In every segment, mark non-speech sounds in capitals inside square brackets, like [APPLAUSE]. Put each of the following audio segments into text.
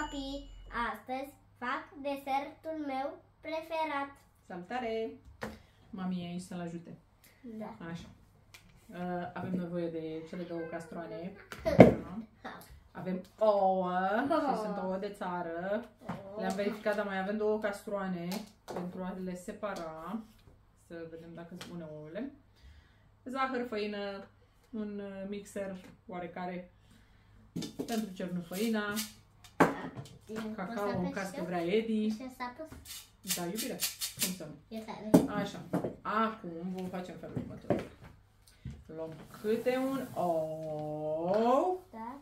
copii! Astăzi fac desertul meu preferat. Salutare! Mami e aici să-l ajute. Da. Așa. Uh, avem nevoie de cele două castroane. [LAUGHS] Avem ouă și sunt ouă de țară. Le-am verificat, dar mai avem două castroane pentru a le separa. Să vedem dacă sunt bune ouăle. Zahăr, făină, un mixer oarecare pentru cernufăina, cacao în caz că vrea Edi. Ce s-a pus? Da, iubire. Cum să nu? E tare. Așa. Acum vom face în felul următor. Luăm câte un ou Da?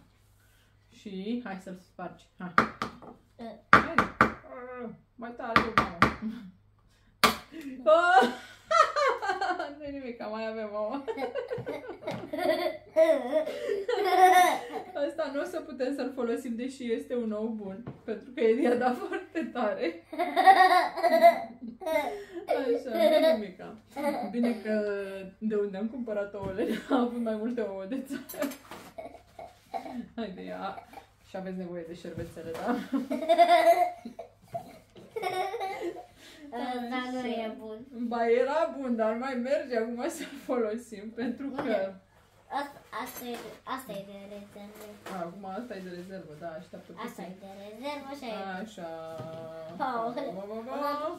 și hai să-l spargi. Hai. Uh. Hai. Mai tare, mamă. Oh! Nu nimic, mai avem ouă. [LAUGHS] Asta nu o să putem să-l folosim, deși este un ou bun. Pentru că Edi a dat foarte tare. Așa, nu nimica. Bine că de unde am cumpărat ouăle [LAUGHS] a avut mai multe ouă de țară. Haide, ia. Și aveți nevoie de șervețele, da? Ăsta [LAUGHS] nu e bun. Ba, era bun, dar mai merge acum să-l [LAUGHS] folosim, pentru că... Asta, asta, e, asta e de rezervă. A, acum asta e de rezervă, da, așteaptă Asta e puțin. de rezervă și aia e. Așa. Oh. Ba, ba, ba, ba.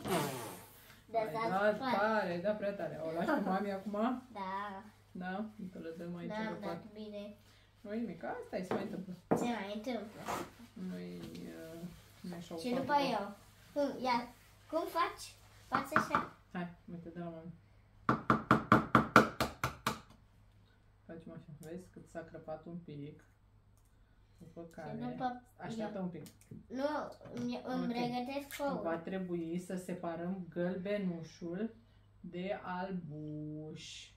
De Ai asta dat tare, da, prea tare. O lași cu mami acum? Da, Da? Că le dăm aici da, da, am dat bine. Nu nimic, asta e, se mai întâmplă. Ce mai întâmplă? Nu-i, uh, nu așa o Și faptă. după eu. Cum, ia, cum faci? Faci așa? Hai, uite, de la mami. Facem așa, vezi cât s-a crăpat un pic. După Și care... după... Așteaptă un pic. Nu, îmi, îmi Ok. pregătesc ouă. Va trebui să separăm gălbenușul de albuș.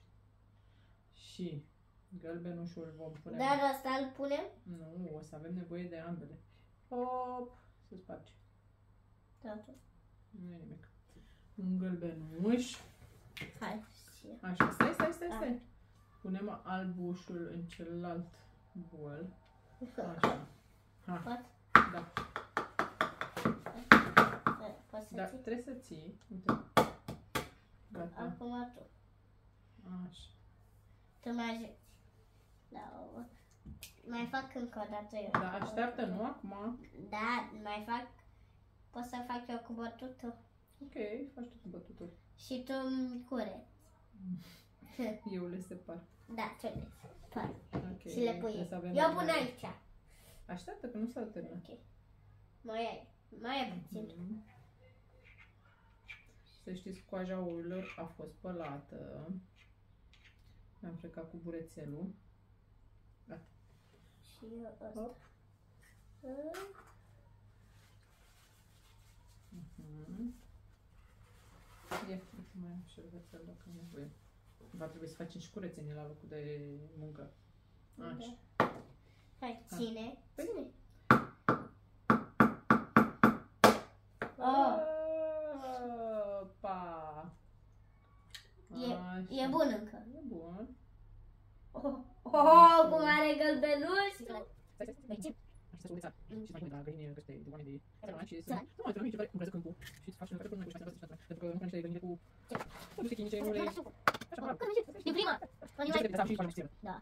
Și gălbenușul vom pune... Dar ăsta îl punem? Nu, o să avem nevoie de ambele. Hop, se sparge. Totul. Nu e nimic. Un gălbenuș. Hai. Și... Așa, stai, stai, stai, stai. Punem albușul în celălalt bol. Așa. Ha, Pot? da. Poți să Da, ții? trebuie să ții. Uite. Gata. Acum tu. Așa. Tu mă ajuți. Da, ouă. Mai fac încă o dată eu. Da, așteaptă, nu acum. Da, mai fac. Pot să fac eu cu bătutul. Ok, faci tu cu bătutul. Și tu îmi cureți. [LAUGHS] Eu le separ. Da, tu le separi. Ok. Și le pui. trebuie să avem Eu mai pun mare. aici. Așteaptă că nu s-a terminat. Ok. Mai ai. Mai ai puțin. Mhm. Să știți, coaja ouălor a fost spălată. Am plecat cu burețelul. Gata. Și eu ăsta. Hop. Mhm. Ia, uite, mai am șervețel dacă am nevoie. Va trebui să facem și curățenie la locul de muncă. Așa. Hai, Ha. ține. Păi- Ține. Oh, Opa! e, Așa. e bun încă. E bun. Oh, oh cum are gălbenuș. Stai, stai, stai, stai. Așa să ulița. Și să mai pune de la găini, că este de oameni de țărani și să nu mai țărani, ci care împrăză câmpul. Și să faci un care până cu și pentru că nu pune niște găinile cu produse chimice, nu le... Așa, mă rog. E prima. Nu știu că am și faci Da.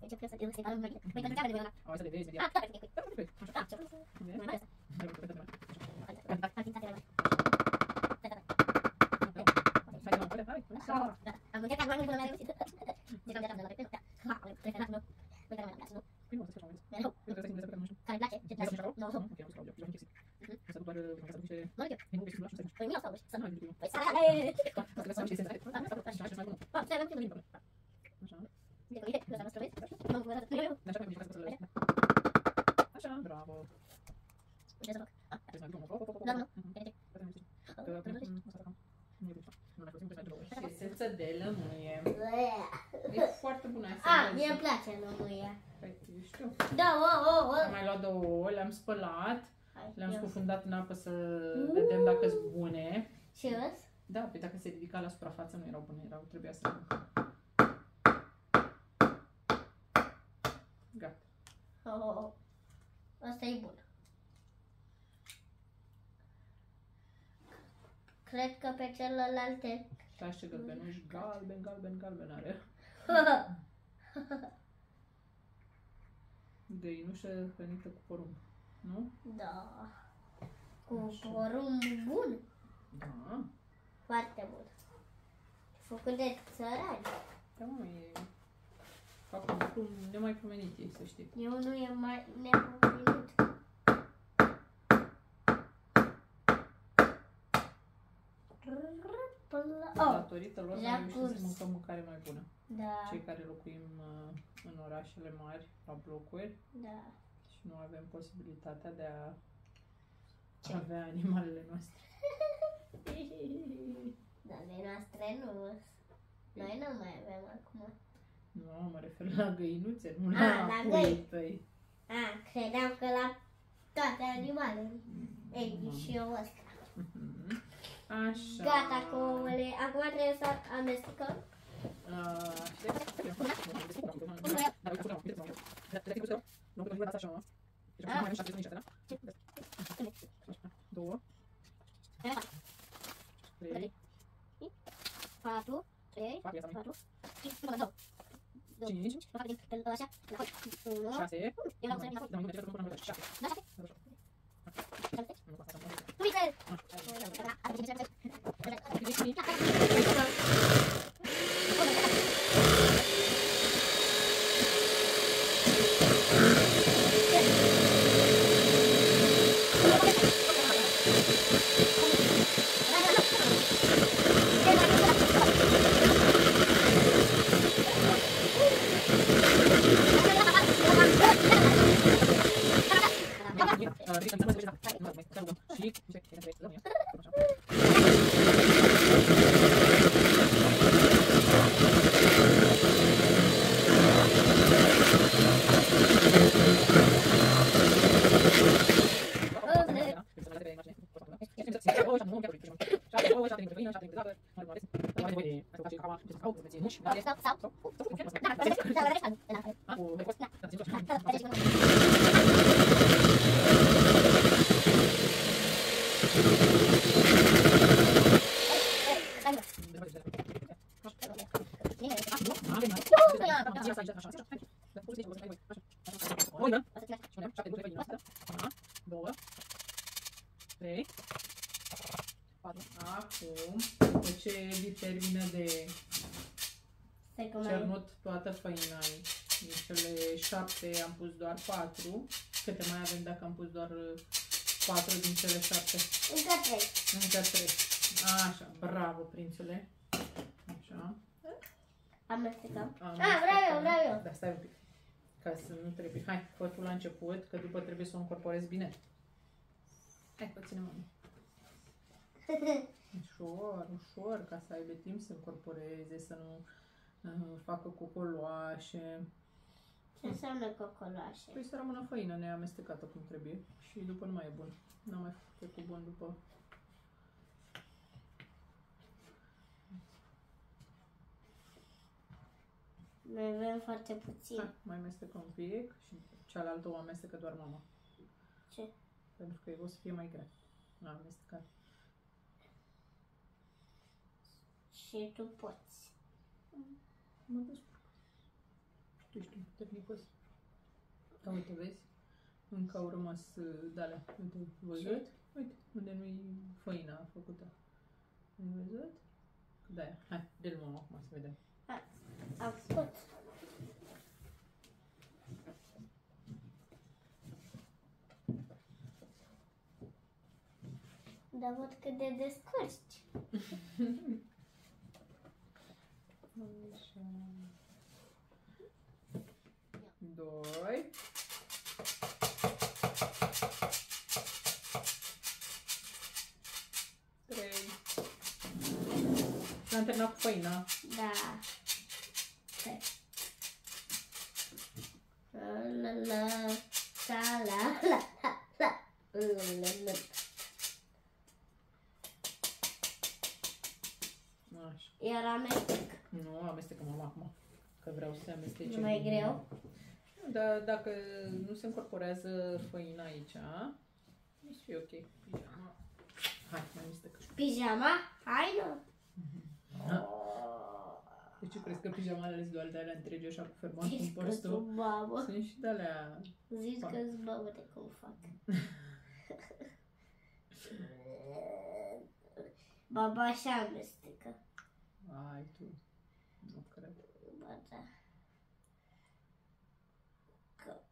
Deci eu trebuie să îl separăm mai bine. Păi, că de mine. Hai să le vezi Ah, imediat. da, perfect. Da, perfect. Așa. Da, ce Bine. Mai asta. Hai, uite, uite, uite. Hai, hai, hai, hai, hai. Hai, de la Păi să hai. Poate că să am niște esențe. Așa, așa, așa, mai bună. Ah, stai, am primit. Așa. Uite, uite, ăsta noastră, vezi? Nu, nu, nu, nu, nu. Așa, mai mișcă să le... Așa, bravo. Ce să fac? Ah, Trebuie să mai duc un hop, hop, hop, hop. Da, nu. Mhm. Uite, Poate nu știu. oh, Că, nu, nu, mm, asta facem. Nu e bine. Nu mai folosim, trebuie să mai duc ouă. Și esență de lămâie. nu. E foarte bună Ah, mie îmi place lămâia. Păi, eu știu. Da, o, o, o. Am mai luat două ouă, le-am scufundat în apă să mm. vedem dacă sunt bune. Serios? Da, pe dacă se ridica la suprafață nu erau bune, erau, trebuia să... Gata. Oh, asta e bun. Cred că pe celelalte... Stai ce gălbenuș, galben, galben, galben are. [LAUGHS] Găinușă hrănită cu porumb. Nu? da. Cu porumb bun. Da. Foarte bun. Făcut de țărani. Da, mă, e... Fac un lucru nemaipomenit ei, să știi. Eu nu e mai nepomenit. Oh, Datorită lor le-a am reușit să curs. mâncăm mâncare mai bună. da, Cei care locuim uh, în orașele mari, la blocuri, da. Și nu avem posibilitatea de a Ce? avea animalele noastre. [LAUGHS] Dar ale noastre nu. Noi nu mai avem acum. Nu, mă refer la găinuțe, nu Ah, la, la puii găini. tăi. A, credeam că la toate animalele. Ei, și eu ăsta. Mhm. Așa. Gata cu ouăle. Acum trebuie să amestecăm. Două, Donc to chyba zawsze o. Żeby mają szansę zmniejszyć, no? Do. Trzy. Cztery. Cztery. Cztery. Pięć. Szasy. No, nie będzie to komputer, szasy. Dobrze. Tu widzę! Dobra, a widzicie, że... この Acum, după ce viterii Stai că mai... cernut toată făina aici, din cele șapte am pus doar patru. Câte mai avem dacă am pus doar uh, patru din cele șapte? Încă trei. Încă trei. Așa, bravo, prințule. Așa. Amestecăm. Am Ah, vreau eu, vreau eu. Da, stai un pic. Ca să nu trebuie. Hai, fă tu la început, că după trebuie să o încorporezi bine. Hai, fă ține mami. [LAUGHS] Ușor, ușor, ca să aibă timp să încorporeze, să nu uh, facă cocoloașe. Ce înseamnă cocoloașe? Păi să rămână făină neamestecată cum trebuie și după nu mai e bun. Nu mai făcut cu bun după. Noi avem foarte puțin. Hai, mai amestecăm un pic și cealaltă o amestecă doar mama. Ce? Pentru că o să fie mai grea. La amestecat. Și tu poți. Mă descurc. Tu ești un tehnicos. Da, uite, vezi? Încă au rămas uh, de-alea. Uite, văzut? Uite, unde nu-i făina făcută. Ai văzut? Da, hai, dă-l mama acum să vedem. Am făcut. Dar văd cât de descurci. [LAUGHS] Așa. Doi. Trei. Am terminat cu făina. Da. Stai. La la la la la la la la la la. Așa. Iar amestec. Nu, amestecăm mama acum. Că vreau să amestece. E mai greu? Dar dacă nu se încorporează făina aici, o să fie ok. Pijama. Hai, mai mistecă. Pijama? Hai nu. De ce crezi că pijamale sunt doar de alea întregi așa cu fermoar cum Zici că porți tu? sunt babă. Sunt și de alea... Zici Fac. că sunt babă de cum fac. [LAUGHS] Baba așa amestecă. Ai tu. Nu cred. Ba da.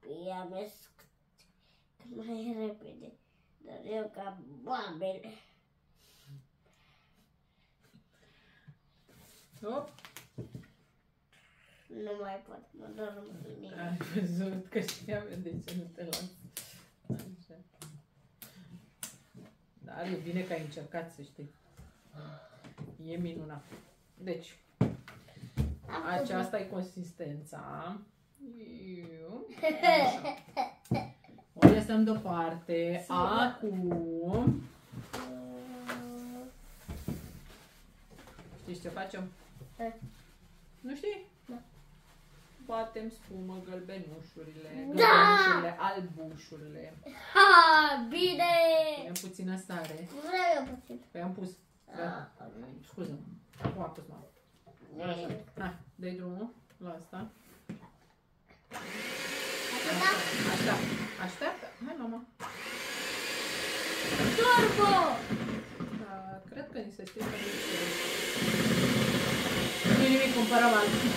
Copiii amestec cât mai repede. Dar eu ca babele. Op! Nu mai pot, mă dorm mâine. Ai văzut că știam eu de ce nu te las. Așa. Dar e bine că ai încercat să știi. E minunat. Deci, aceasta e consistența. Eu. Așa. O lăsăm deoparte. Acum, știți ce facem? Eh. Nu știi? Da. Batem spumă, gălbenușurile, Da! gălbenușurile, albușurile. Ha, bine! Punem puțină sare. Vreau eu puțin. Păi am pus. Da. Scuză. Acum am pus mama. Așa. Hai, dai drumul la asta. Atâta? Așteaptă. Așteaptă. Hai, mama. Turbo! Uh, cred că ni se strică mixerul. Nu nimic, cumpărăm altul. [LAUGHS]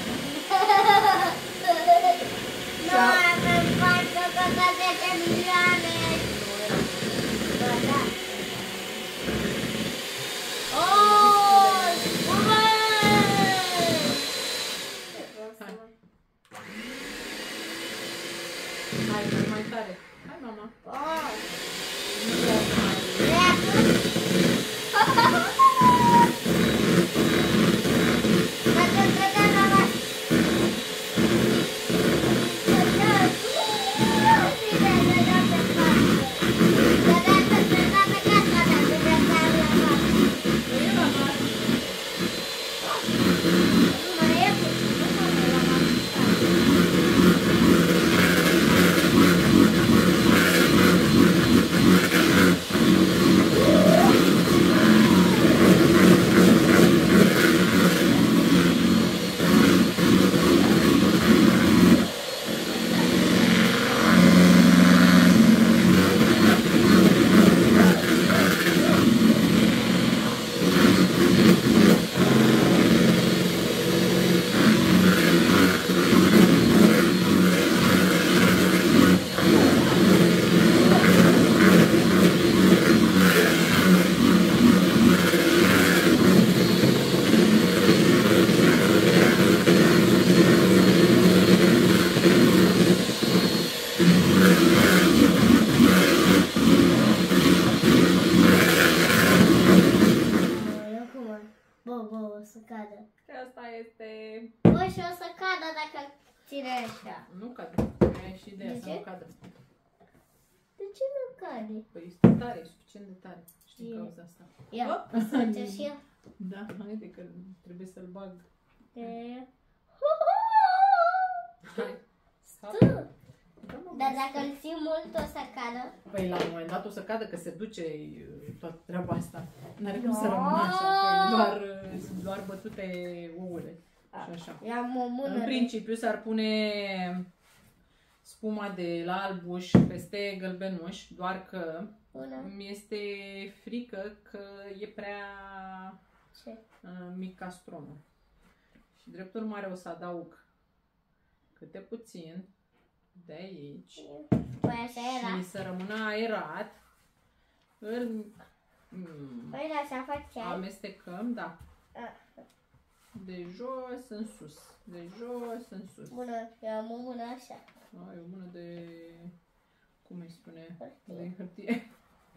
Noi avem bani să costă 10 milioane. Cauza asta. Ia, Hop. o să face și eu. [LAUGHS] Da, haide că trebuie să-l bag. De- Hai. Stop. Stă. Da, mă, Dar bă, dacă îl ții mult, o să cadă. Păi la un moment dat o să cadă că se duce uh, toată treaba asta. N-are cum să Da. rămână așa, că e doar, uh, sunt doar bătute ouăle. Și așa. Eu am o mână. În de- principiu s-ar pune spuma de la albuș peste gălbenuș, doar că Până. mi este frică că e prea Ce? uh, mic castronul. Și drept urmare o să adaug câte puțin de aici Păi așa era. și să rămână aerat. Îl mm, Păi așa făceai. amestecăm, da, Ah, de jos în sus, de jos în sus. Bună, eu am o mână așa. Ai o mână de, cum îi spune, Hârtie. de hârtie.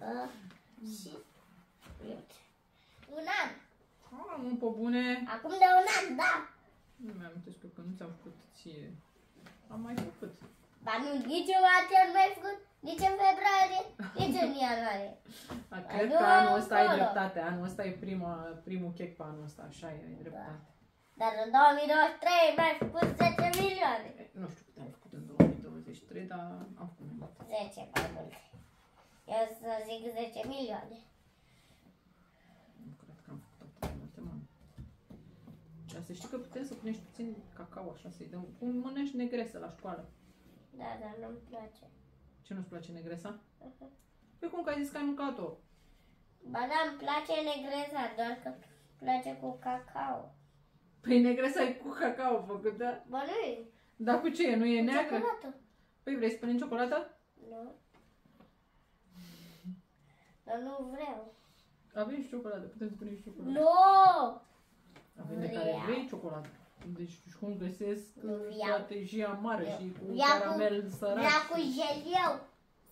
Ah, și... uite. Un an. Am un pe bune. Acum de un an, da. Nu mi-am amintesc că nu ți-am făcut ție. Am mai făcut. Dar nu, nici în martie nu mai făcut, nici în februarie, nici în ianuarie. [LAUGHS] A, cred nu că anul ăsta ai acolo. dreptate. Anul ăsta e prima, primul chec pe anul ăsta. Așa e, ai dreptate. Dar în 2023 mi-ai făcut 10 milioane. E, Nu știu cât am făcut în 2023, dar am făcut mai multe. 10 mai mult. Eu să zic 10 milioane. Nu cred că am făcut atât de multe, mami. Dar să știi că putem să punești puțin cacao, așa, să-i dăm. Cum mănânci negresă la școală. Da, dar nu-mi place. Ce nu-ți place negresa? Uh-huh. Păi cum că ai zis că ai mâncat-o? Ba da, îmi place negresa, doar că place cu cacao. Păi negresa e cu cacao făcută. Ba nu e. Dar cu ce e? Nu e cu neagră? Ciocolată. Păi vrei să punem ciocolată? Nu. Dar nu vreau. Avem și ciocolată, putem să punem și ciocolată. Nu! Avem de care Vreau. vrei ciocolată. Deci cum găsesc Nu vreau. strategia mare Eu- și cu vreau cu- caramel sărac. Vreau cu geliu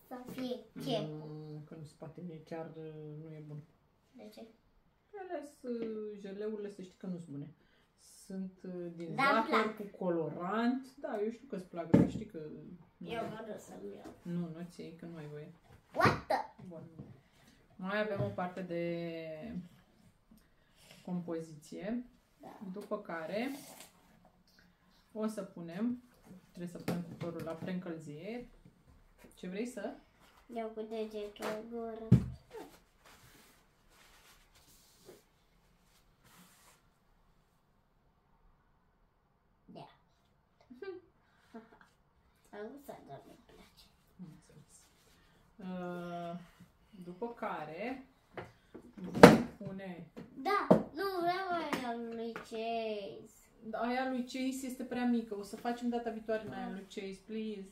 să fie ce? Mm, Că în spate chiar uh, nu e bun. De ce? Ales uh, jeleurile să știi că nu sunt bune. Sunt uh, din Dar îmi zahăr cu colorant. Da, eu știu că îți plac, dar știi că... Eu vreau să-mi iau. Nu, nu ți iei, că nu ai voie. What the? Bun. Mai avem o parte de compoziție, Da. după care o să punem, trebuie să punem cuptorul la preîncălzire. Ce vrei să? Iau cu degetul în gură. Da. [LAUGHS] Am gustat, dar nu-mi place. Am înțeles. Uh, După care vom pune Da, nu vreau aia lui Chase. Aia lui Chase este prea mică. O să facem data viitoare în aia lui Chase, please.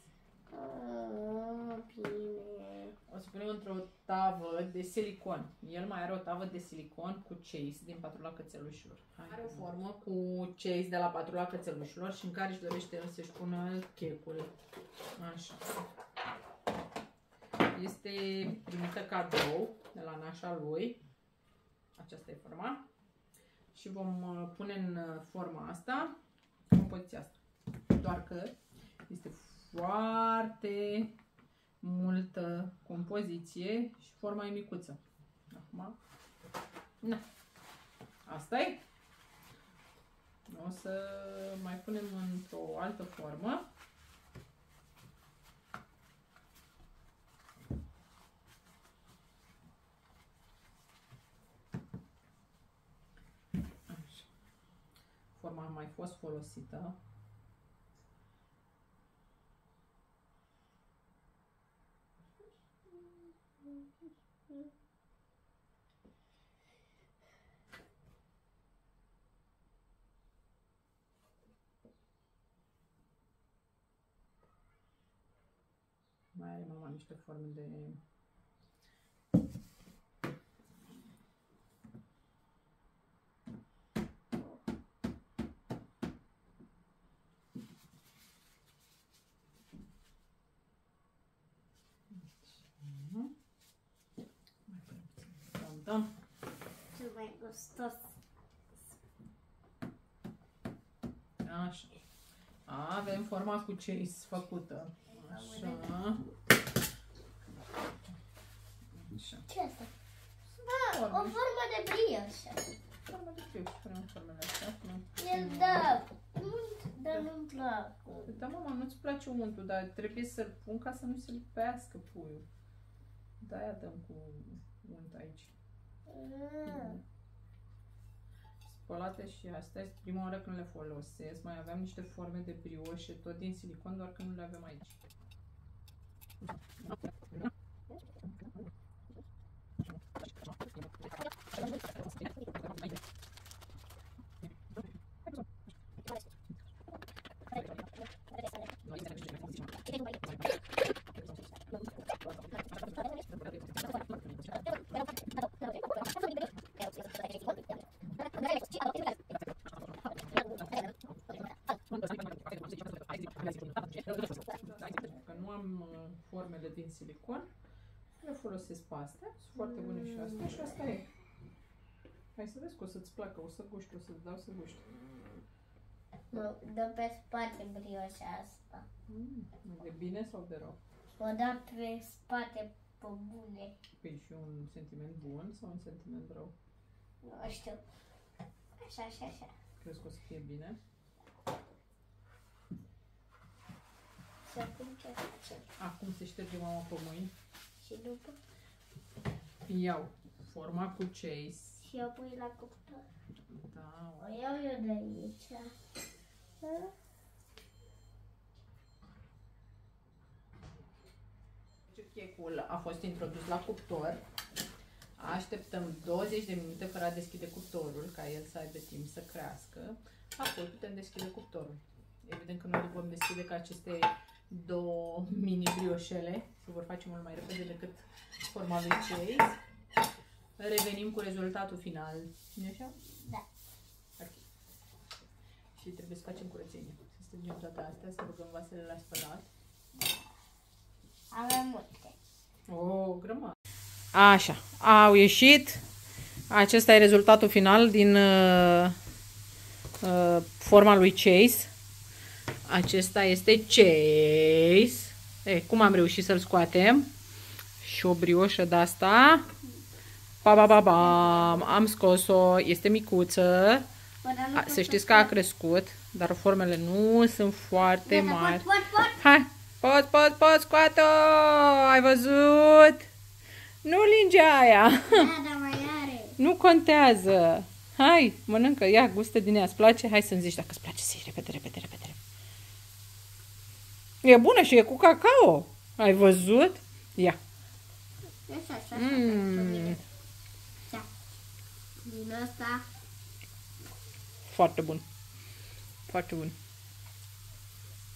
Oh, bine. O să punem într-o tavă de silicon. El mai are o tavă de silicon cu chase din patrula cățelușilor. Are o formă cu chase de la patrula cățelușilor și în care își dorește el să-și pună checul. Așa. Este primită cadou de la nașa lui. Aceasta e forma. Și vom uh, pune în uh, forma asta compoziția asta. Doar că este foarte multă compoziție și forma e micuță. Acum, na. Asta e. O să mai punem într-o altă formă. Mai fost folosită. Mai are mama niște forme de... Mhm. Mai punem puțin. Dăm, dăm. Cel mai gustos. Așa. Avem forma cu chase făcută. Așa. Așa. Ce asta? Ah, o Forme. formă de brioșă. Forma de fiu. Punem formele astea. Punem El puțin- da unt, dar nu-mi plac. Da, mama, nu-ți place untul, dar trebuie să-l pun ca să nu se lipească puiul. De-aia dăm cu unt aici. Ah, Spălate și astea, este prima oară când le folosesc. Mai aveam niște forme de brioșe, tot din silicon, doar că nu le avem aici. Am uh, formele din silicon, le folosesc pe astea. Sunt foarte bune și astea și asta e. Hai să vezi că o să-ți placă, o să guști, o să-ți dau să guști. Mă dă pe spate brioșa asta. Mm, de bine sau de rău? O dă pe spate pe bune. Păi și un sentiment bun sau un sentiment rău? Nu știu. Așa, așa, așa. Crezi că o să fie bine? Și acum ce facem? Acum se șterge mama pe mâini. Și după? Iau forma cu chase Și o pui la cuptor. Da. O iau eu de aici. Checul a fost introdus la cuptor. Așteptăm 20 de minute fără a deschide cuptorul, ca el să aibă timp să crească. Apoi putem deschide cuptorul. Evident că noi îl vom deschide ca aceste două mini brioșele. Se vor face mult mai repede decât forma lui Chase. Revenim cu rezultatul final. nu așa? Da. Ok. Și trebuie să facem curățenie. Să strângem toate astea, să rugăm vasele la spălat. Avem multe. O grămadă. Așa, au ieșit. Acesta e rezultatul final din uh, uh, forma lui Chase. Acesta este Chase. E, cum am reușit să-l scoatem? Și o brioșă de asta. Pa, ba, ba, ba. Am scos-o. Este micuță. Până nu A, să știți că a crescut, dar formele nu sunt foarte Gata, mari. Pot, pot, pot. Hai, pot, pot, pot, scoate-o! Ai văzut? Nu lingea aia. Da, [LAUGHS] dar mai are. Nu contează. Hai, mănâncă, ia, gustă din ea. Îți place? Hai să-mi zici dacă îți place. Zi, repede, repede, repede. Repede. E bună și e cu cacao. Ai văzut? Ia. Așa, așa, așa. Mm. pentru mine. Da. Din asta. Foarte bun. Foarte bun.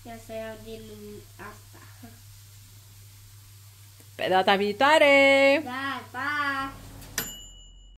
Ia să iau din asta. Pe data viitoare! Da, pa!